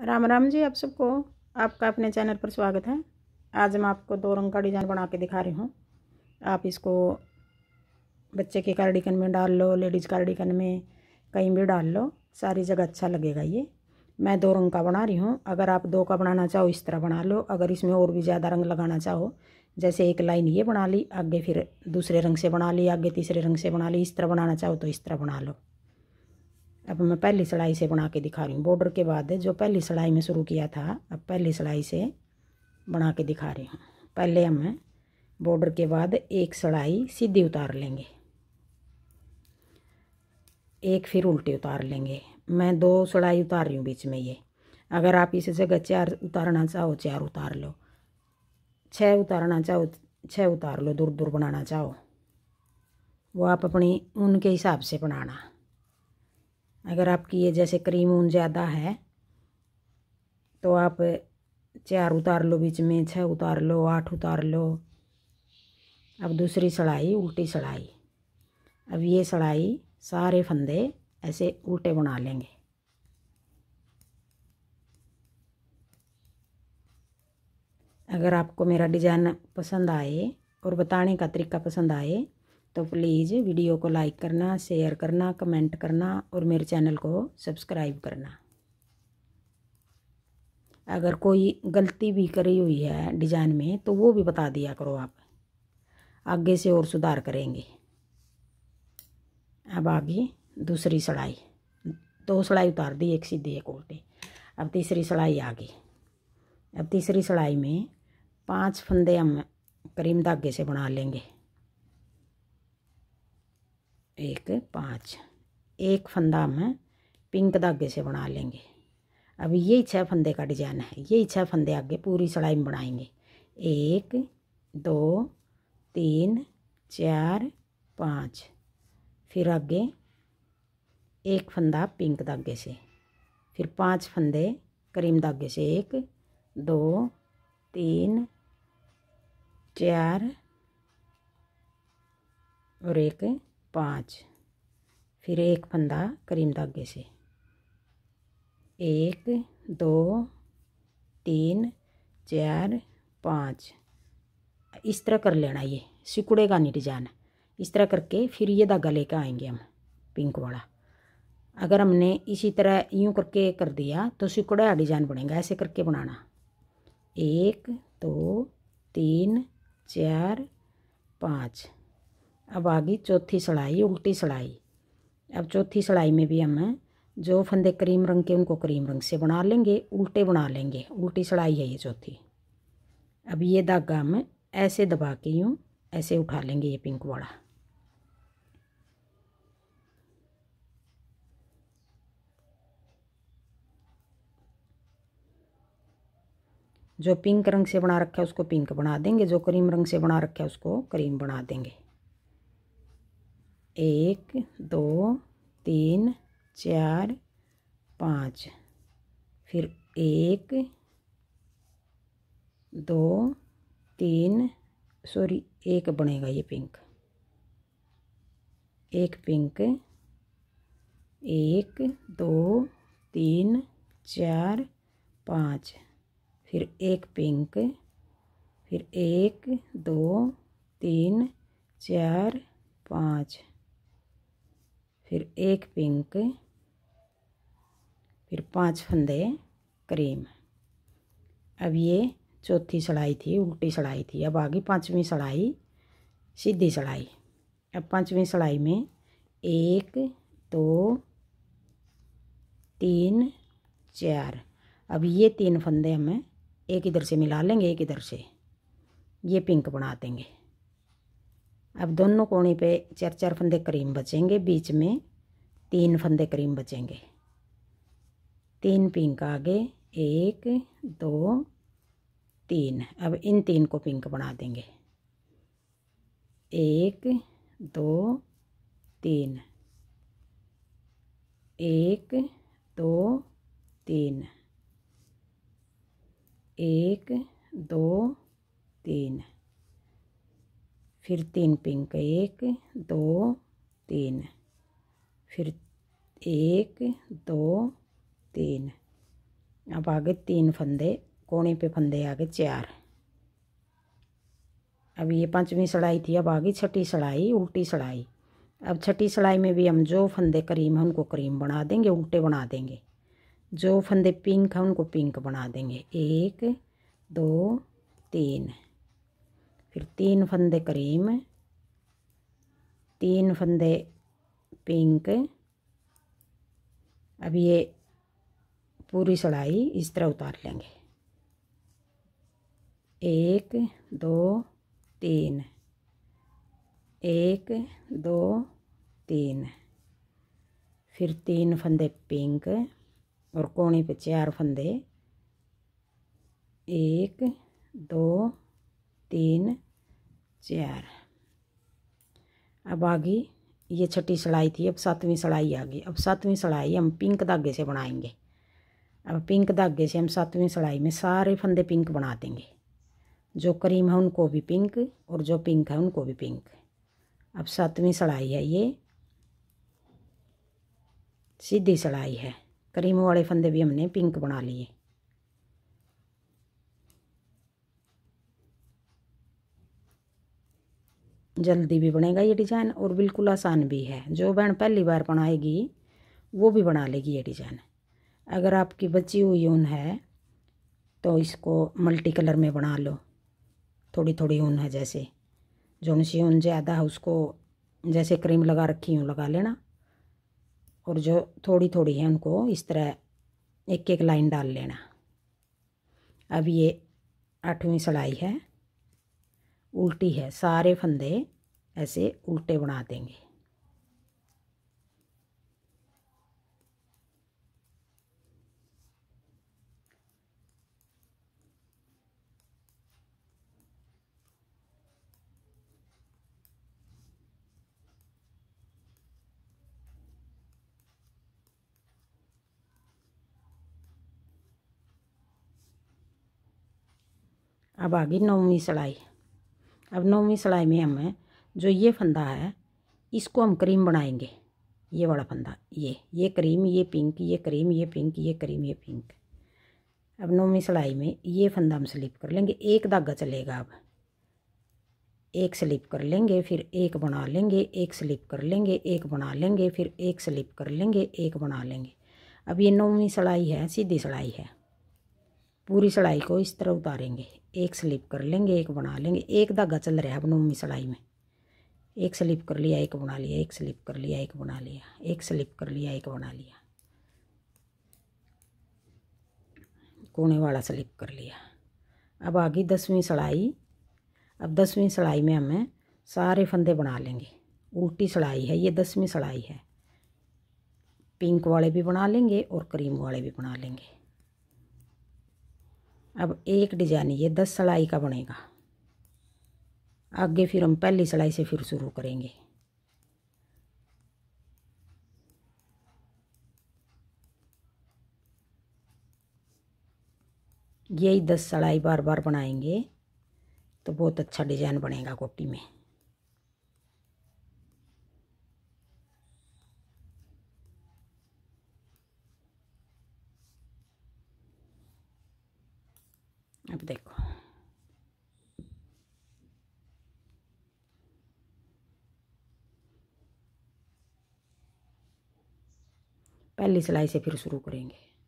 राम राम जी आप सबको। आपका अपने चैनल पर स्वागत है। आज मैं आपको दो रंग का डिज़ाइन बना के दिखा रही हूँ। आप इसको बच्चे के कार्डिकन में डाल लो, लेडीज़ कार्डिकन में कहीं भी डाल लो, सारी जगह अच्छा लगेगा ये। मैं दो रंग का बना रही हूँ। अगर आप दो का बनाना चाहो, इस तरह बना लो। अगर इसमें और भी ज़्यादा रंग लगाना चाहो, जैसे एक लाइन ये बना ली, आगे फिर दूसरे रंग से बना ली, आगे तीसरे रंग से बना ली, इस तरह बनाना चाहो तो इस तरह बना लो। अब मैं पहली सिलाई से बना के दिखा रही हूँ। बॉर्डर के बाद जो पहली सिलाई में शुरू किया था, अब पहली सिलाई से बना के दिखा रही हूँ। पहले हम बॉर्डर के बाद एक सिलाई सीधी उतार लेंगे। एक फिर उल्टी उतार लेंगे। मैं दो सिलाई उतार रही हूँ बीच में ये। अगर आप इस जगह चार उतारना चाहो, चार उतार लो। छः उतारना चाहो छः उतार लो दूर दूर बनाना चाहो। वो आप अपनी, उनके हिसाब से बनाना। अगर आपकी ये जैसे क्रीम ऊन ज़्यादा है तो आप चार उतार लो बीच में छः उतार लो, आठ उतार लो। अब दूसरी सड़ाई, उल्टी सड़ाई। अब ये सड़ाई सारे फंदे ऐसे उल्टे बना लेंगे। अगर आपको मेरा डिज़ाइन पसंद आए और बताने का तरीका पसंद आए तो प्लीज़ वीडियो को लाइक करना शेयर करना कमेंट करना और मेरे चैनल को सब्सक्राइब करना। अगर कोई गलती भी करी हुई है डिज़ाइन में तो वो भी बता दिया करो आप। आगे से और सुधार करेंगे। अब आगे दूसरी सड़ाई। दो सड़ाई उतार दी, एक सीधी, एक उल्टी। अब तीसरी सड़ाई आ गई। अब तीसरी सड़ाई में पाँच फंदे हम करीम धागे से बना लेंगे। एक, पाँच। एक फंदा हम पिंक धागे से बना लेंगे। अब यही छः फंदे का डिज़ाइन है। यही छः फंदे आगे पूरी सड़ाई में बनाएँगे। एक, दो, तीन, चार, पाँच। फिर आगे एक फंदा पिंक धागे से। फिर पाँच फंदे करीम धागे से। एक, दो, तीन, चार और एक। पाँच। फिर एक फंदा करीम धागे से। एक, दो, तीन, चार, पाँच। इस तरह कर लेना ये। सिकुड़ेगा नहीं डिज़ाइन। इस तरह करके फिर ये धागा लेकर आएँगे हम, पिंक वाला। अगर हमने इसी तरह यूँ करके कर दिया तो सिकुड़ा डिज़ाइन बनेगा, ऐसे करके बनाना। एक, दो, तीन, चार, पाँच। अब आ गई चौथी सड़ाई, उल्टी सड़ाई। अब चौथी सड़ाई में भी हम जो फंदे क्रीम रंग के, उनको क्रीम रंग से बना लेंगे, उल्टे बना लेंगे। उल्टी सड़ाई है ये चौथी। अब ये धागा हम ऐसे दबा के यूँ ऐसे उठा लेंगे ये पिंक वाला। जो पिंक रंग से बना रखा है उसको पिंक बना देंगे, जो क्रीम रंग से बना रखा है उसको क्रीम बना देंगे। एक, दो, तीन, चार, पाँच। फिर एक, दो, तीन, सॉरी, एक बनेगा ये पिंक। एक पिंक, एक, दो, तीन, चार, पाँच। फिर एक पिंक, फिर एक, दो, तीन, चार, पाँच। फिर एक पिंक, फिर पाँच फंदे क्रीम। अब ये चौथी सड़ाई थी, उल्टी सड़ाई थी। अब आगे पांचवी सड़ाई, सीधी सड़ाई। अब पांचवी सड़ाई में एक, दो, तीन, चार। अब ये तीन फंदे हमें एक इधर से मिला लेंगे, एक इधर से। ये पिंक बना देंगे। अब दोनों कोने पे चार चार फंदे क्रीम बचेंगे, बीच में तीन फंदे क्रीम बचेंगे। तीन पिंक आगे, एक, दो, तीन। अब इन तीन को पिंक बना देंगे। एक, दो, तीन। एक, दो, तीन। एक, दो, तीन। फिर तीन पिंक, एक, दो, तीन। फिर एक, दो, तीन। अब आगे तीन फंदे, कोने पे फंदे, आगे चार। अब ये पांचवी सड़ाई थी, अब आगे छठी सड़ाई, उल्टी सड़ाई। अब छठी सड़ाई में भी हम जो फंदे करीम है, उनको करीम बना देंगे, उल्टे बना देंगे। जो फंदे पिंक है, उनको पिंक बना देंगे। एक, दो, तीन। फिर तीन फंदे करीम, तीन फंदे पिंक। अब ये पूरी सड़ाई इस तरह उतार लेंगे। एक, दो, तीन। एक, दो, तीन। फिर तीन फंदे पिंक और कोने पे चार फंदे। एक, दो तीन, चार। अब आ गई, ये छठी सड़ाई थी, अब सातवीं सड़ाई आ गई। अब सातवीं सड़ाई हम पिंक धागे से बनाएँगे। अब पिंक धागे से हम सातवीं सड़ाई में सारे फंदे पिंक बना देंगे। जो करीम है उनको भी पिंक और जो पिंक है उनको भी पिंक। अब सातवीं सड़ाई है ये। सीधी सड़ाई है। करीम वाले फंदे भी हमने पिंक बना लिए। जल्दी भी बनेगा ये डिज़ाइन और बिल्कुल आसान भी है। जो बहन पहली बार बनाएगी, वो भी बना लेगी ये डिज़ाइन। अगर आपकी बची हुई ऊन है तो इसको मल्टी कलर में बना लो। थोड़ी थोड़ी ऊन है जैसे। जो सी ऊन ज़्यादा है, उसको जैसे क्रीम लगा रखी हूँ, लगा लेना। और जो थोड़ी थोड़ी है, उनको इस तरह एक एक लाइन डाल लेना। अब ये आठवीं सड़ाई है। उल्टी है। सारे फंदे ऐसे उल्टे बना देंगे। अब आ गई नौवीं सड़ाई अब नौवीं सिलाई में हमें, जो ये फंदा है, इसको हम क्रीम बनाएँगे। ये वाला फंदा, ये ये क्रीम, ये पिंक, ये क्रीम, ये पिंक, ये क्रीम, ये पिंक। अब नौवीं सिलाई में ये फंदा हम स्लिप कर लेंगे। एक धागा चलेगा अब। एक स्लिप कर लेंगे, फिर एक बना लेंगे, एक स्लिप कर लेंगे, एक बना लेंगे, फिर एक स्लिप कर लेंगे, एक बना लेंगे। अब ये नौवीं सिलाई है, सीधी सिलाई है। पूरी सिलाई को इस तरह उतारेंगे। एक स्लिप कर लेंगे, एक बना लेंगे। एक धागा चल रहा है नौवीं सिलाई में। एक स्लिप कर लिया, एक बना लिया, एक स्लिप कर लिया, एक बना लिया, एक स्लिप कर लिया, एक बना लिया। कोने वाला स्लिप कर लिया। अब आ गई दसवीं सड़ाई। अब दसवीं सड़ाई में हमें सारे फंदे बना लेंगे। उल्टी सड़ाई है, ये दसवीं सड़ाई है। पिंक वाले भी बना लेंगे और क्रीम वाले भी बना लेंगे। अब एक डिज़ाइन ये दस सिलाई का बनेगा। आगे फिर हम पहली सिलाई से फिर शुरू करेंगे। यही दस सिलाई बार बार बनाएँगे तो बहुत अच्छा डिज़ाइन बनेगा कोटी में। अब देखो। पहली सिलाई से फिर शुरू करेंगे।